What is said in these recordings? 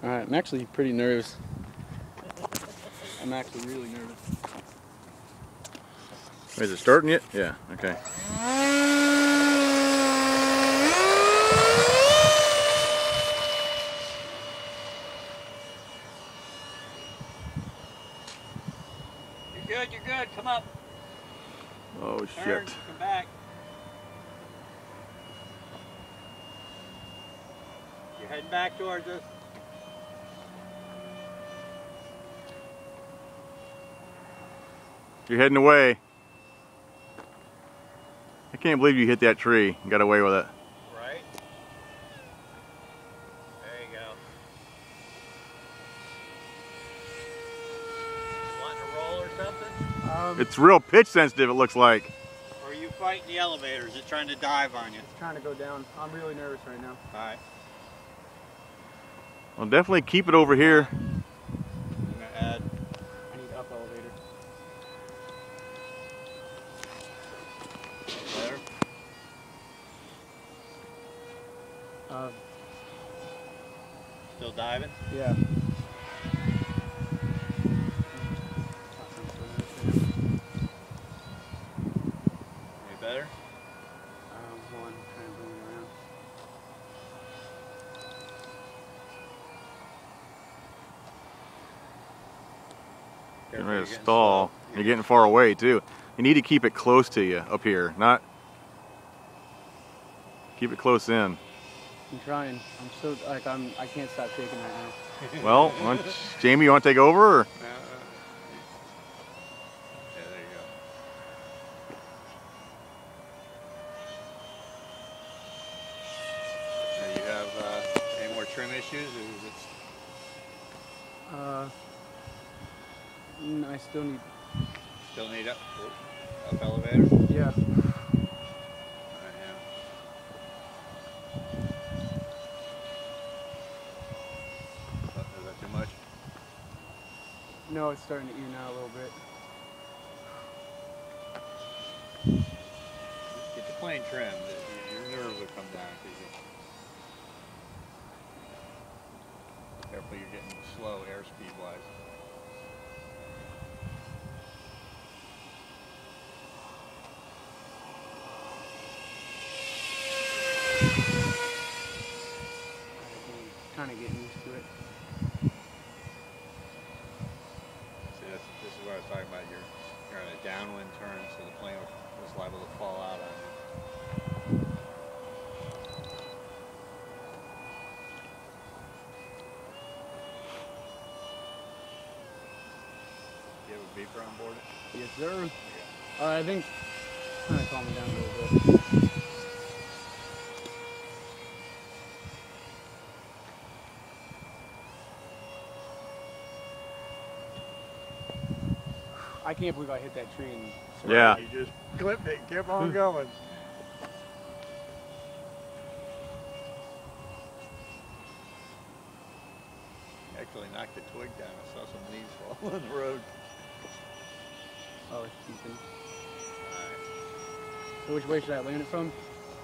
All right, I'm actually pretty nervous. I'm actually really nervous. Is it starting yet? Yeah, okay. You're good, you're good. Come up. Oh Turn. shit. Come back. You're heading back towards us. You're heading away. I can't believe you hit that tree and got away with it. Right. There you go. Wanting to roll or something? Um, It's real pitch sensitive, it looks like. Or are you fighting the elevator? Is it trying to dive on you? It's trying to go down. I'm really nervous right now. Alright. Well, definitely keep it over here. I'm gonna add I need up elevator. Uh, Still diving? yeah. Any better? Um, one, trying to bring it around. Getting ready you're to stall. slow. You're getting far away too. You need to keep it close to you up here, not keep it close in. I'm trying. I'm so like I'm. I can't stop shaking right now. Well, why Jamie, you want to take over? Or? Yeah, there you go. Now you have any more trim issues? Or is it Uh, I still need. still need up, up elevator? Yeah. Alright, yeah. Oh, Is that too much? No, it's starting to even out a little bit. Get the plane trimmed. Your nerves will come down. 'cause you... Careful, you're getting slow airspeed wise. Kind of getting used to it. See, that's, this is what I was talking about. You're, you're on a downwind turn, so the plane was liable to fall out on you. Do you have a beeper on board? Yes, sir. Uh, I think. Kind of calm me down a little bit. I can't believe I hit that tree. And Yeah. You just clipped it, kept on hmm. going. Actually knocked a twig down. I saw some leaves fall on the road. Oh, it's keeping. Alright. So which way should I land it from?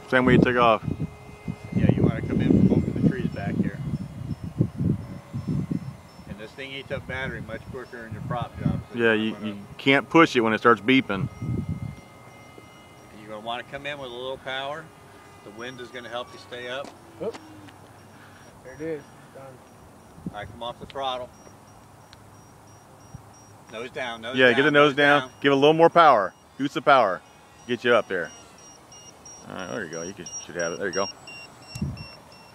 Same way you took off. Yeah, you want to come in from over the trees back here. And this thing eats up battery much quicker than your prop job. So Yeah, you, you can't push it when it starts beeping. You're going to want to come in with a little power. The wind is going to help you stay up. There it is. Done. All right, come off the throttle. Nose down, nose yeah, down. get the nose down. Give it a little more power. Boost the power. Get you up there. All right, there you go. You could, should have it. There you go.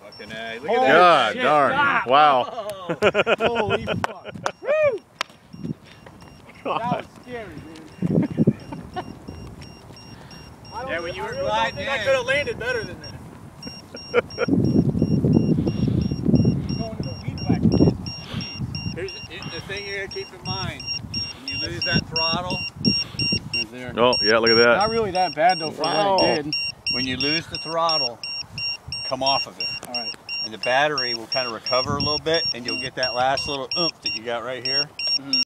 Fucking A. Look Holy at God shit, darn. stop. Wow. Holy fuck. Woo! That was scary, dude. I Yeah, when you I were really gliding think I could have landed better than that. The weed whacker, dude. Here's the, the thing you got to keep in mind. When you lose that throttle, Right there. Oh, yeah, look at that. Not really that bad though for Wow. what I did. when you lose the throttle, come off of it. All right. And the battery will kind of recover a little bit, and you'll get that last little oomph that you got right here. Mm-hmm.